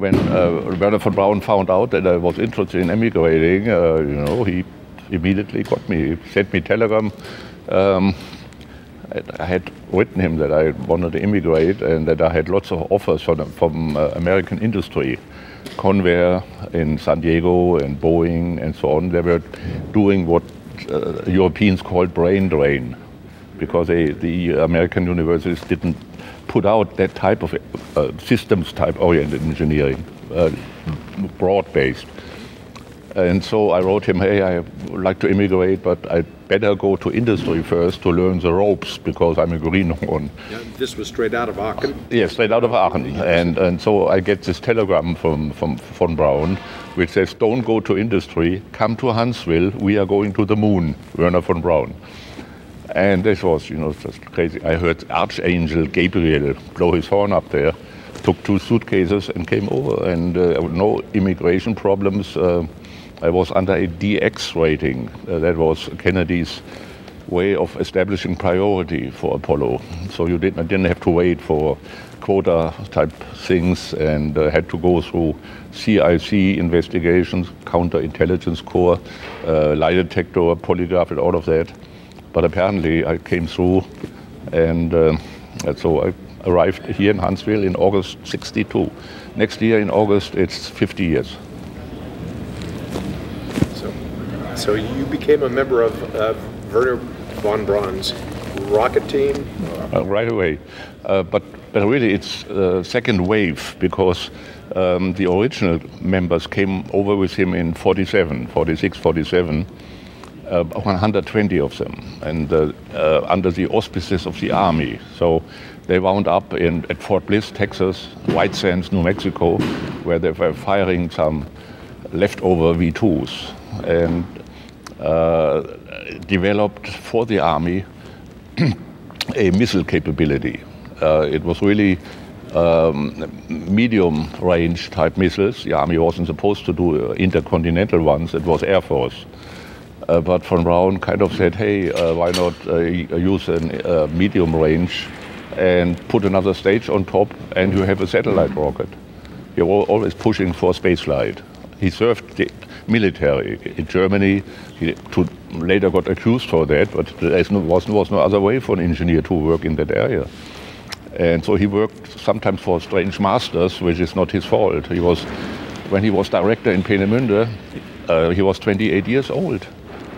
when uh, Werner von Braun found out that I was interested in emigrating, uh, you know, he immediately got me, he sent me telegram. Um, I had written him that I wanted to immigrate and that I had lots of offers from, from uh, American industry. Convair in San Diego and Boeing and so on, they were doing what uh, Europeans called brain drain because they, the American universities didn't put out that type of uh, systems type oriented engineering, uh, broad based. And so I wrote him, hey, I would like to immigrate, but I better go to industry first to learn the ropes because I'm a greenhorn. Yeah, this was straight out of Aachen? Yes, straight out of Aachen. And, and so I get this telegram from, from von Braun, which says, don't go to industry, come to Huntsville, we are going to the moon, Werner von Braun. And this was, you know, just crazy. I heard Archangel Gabriel blow his horn up there, took two suitcases and came over, and uh, no immigration problems. Uh, I was under a DX rating. Uh, that was Kennedy's way of establishing priority for Apollo. So you didn't, didn't have to wait for quota type things and uh, had to go through CIC investigations, counterintelligence corps, uh, lie detector, polygraph, and all of that. But apparently I came through, and, uh, and so I arrived here in Huntsville in August 62. Next year in August, it's 50 years. So, so you became a member of, of Werner von Braun's rocket team? Uh, right away. Uh, but, but really, it's uh, second wave because um, the original members came over with him in 47, 46, 47 uh, 120 of them, and uh, uh, under the auspices of the army. So they wound up in, at Fort Bliss, Texas, White Sands, New Mexico, where they were firing some leftover V2s and uh, developed for the army a missile capability. Uh, it was really um, medium range type missiles. The army wasn't supposed to do intercontinental ones, it was Air Force. Uh, but von Braun kind of said, hey, uh, why not uh, use a medium range and put another stage on top and you have a satellite rocket. You're always pushing for spaceflight. He served the military in Germany. He later got accused for that, but there was, was no other way for an engineer to work in that area. And so he worked sometimes for strange masters, which is not his fault. He was, when he was director in Peenemünde, uh, he was 28 years old.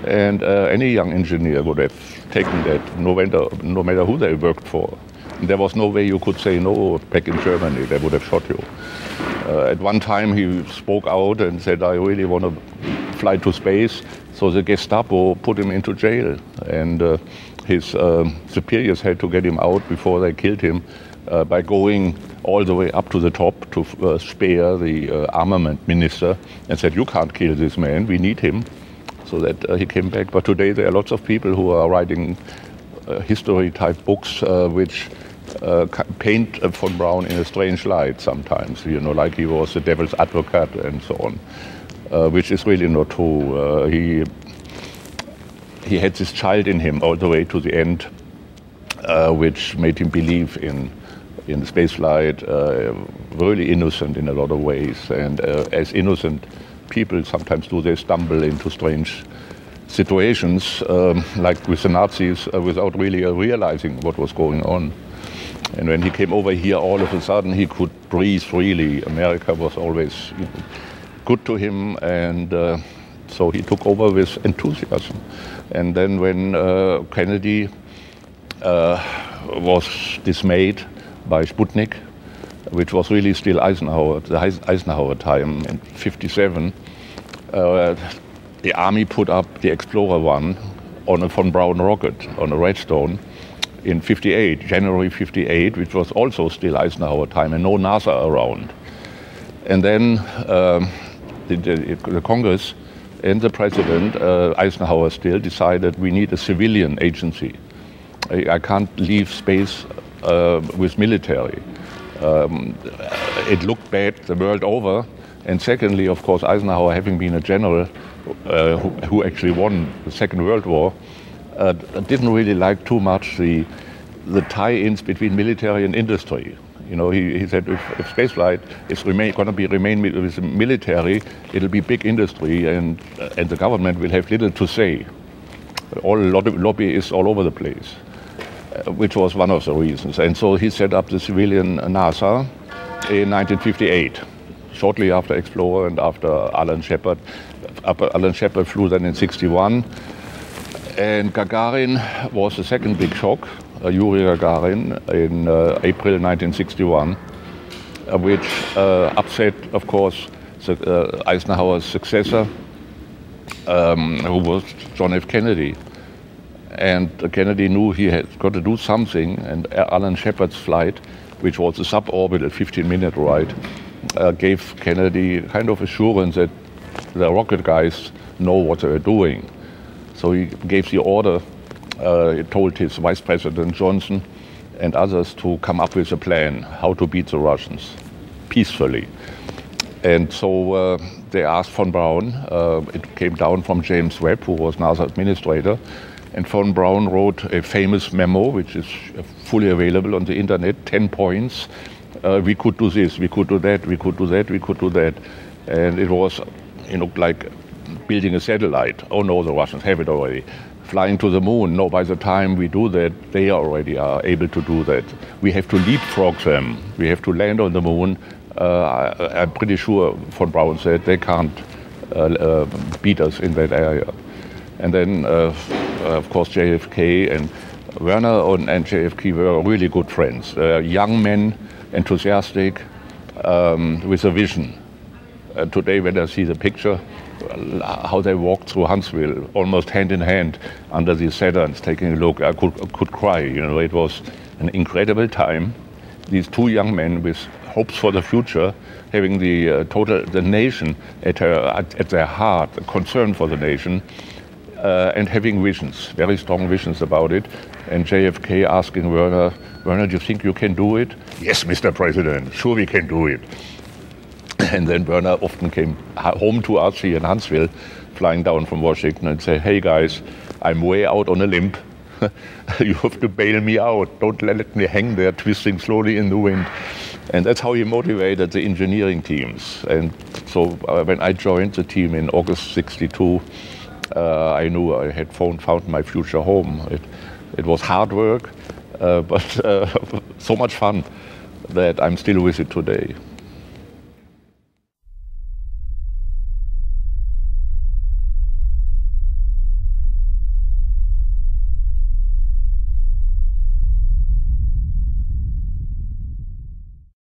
And uh, any young engineer would have taken that, no matter, no matter who they worked for. And there was no way you could say no back in Germany. They would have shot you. Uh, at one time, he spoke out and said, I really want to fly to space. So the Gestapo put him into jail. And uh, his um, superiors had to get him out before they killed him uh, by going all the way up to the top to uh, Speer the uh, armament minister and said, You can't kill this man, we need him so that uh, he came back. But today there are lots of people who are writing uh, history type books uh, which uh, paint von Braun in a strange light sometimes, you know, like he was the devil's advocate and so on, uh, which is really not true. Uh, he, he had this child in him all the way to the end, which made him believe in in spaceflight, uh, really innocent in a lot of ways, and uh, as innocent people sometimes do, they stumble into strange situations, um, like with the Nazis, uh, without really uh, realizing what was going on. And when he came over here, all of a sudden he could breathe freely. America was always you know, good to him, and uh, so he took over with enthusiasm. And then when uh, Kennedy uh, was dismayed by Sputnik, which was really still Eisenhower, the Eisenhower time in 57, uh, the army put up the Explorer 1 on a von Braun rocket, on a Redstone, in 58, January 58, which was also still Eisenhower time and no NASA around. And then um, the, the, the, Congress and the president, uh, Eisenhower still, decided we need a civilian agency. I, I can't leave space uh, with military. Um, it looked bad the world over. And secondly, of course, Eisenhower, having been a general uh, who, who, actually won the Second World War, uh, didn't really like too much the, the tie ins between military and industry. You know, he, he said if, if spaceflight is going to be remain with the military, it'll be big industry, and uh, and the government will have little to say. All lot of lobbyists all over the place, uh, which was one of the reasons. And so he set up the civilian NASA in 1958, shortly after Explorer and after Alan Shepard. Alan Shepard flew then in 61. And Gagarin was the second big shock, uh, Yuri Gagarin, in uh, April 1961, uh, which uh, upset, of course, the, uh, Eisenhower's successor, um, who was John F. Kennedy. And Kennedy knew he had got to do something, and Alan Shepard's flight, which was a suborbital 15 minute ride, uh, gave Kennedy kind of assurance that the rocket guys know what they're doing. So he gave the order, uh, he told his Vice President Johnson and others to come up with a plan how to beat the Russians peacefully. And so uh, they asked von Braun, uh, it came down from James Webb, who was NASA administrator, and von Braun wrote a famous memo, which is fully available on the internet, 10 points. Uh, we could do this, we could do that, we could do that, we could do that. And it was, you know, like building a satellite. Oh no, the Russians have it already. Flying to the moon. No, by the time we do that, they already are able to do that. We have to leapfrog them. We have to land on the moon. Uh, I, am pretty sure von Braun said they can't uh, uh, beat us in that area. And then, uh, of course, JFK and Werner and JFK were really good friends. Uh, young men, enthusiastic, um, with a vision. Uh, today, when I see the picture, how they walked through Huntsville, almost hand in hand under the Saturns, taking a look. I could, I could cry. You know, it was an incredible time. These two young men with hopes for the future, having the uh, total the nation at, her, at, at, their heart, a concern for the nation, uh, and having visions, very strong visions about it. And JFK asking Werner, Werner, do you think you can do it? Yes, Mr. President, sure we can do it. And then Werner often came home to here in Huntsville, flying down from Washington, and say, "Hey guys, I'm way out on a limb. you have to bail me out. Don't let me hang there, twisting slowly in the wind." And that's how he motivated the engineering teams. And so uh, when I joined the team in August '62, uh, I knew I had found, found my future home. It, it was hard work, uh, but uh, so much fun that I'm still with it today.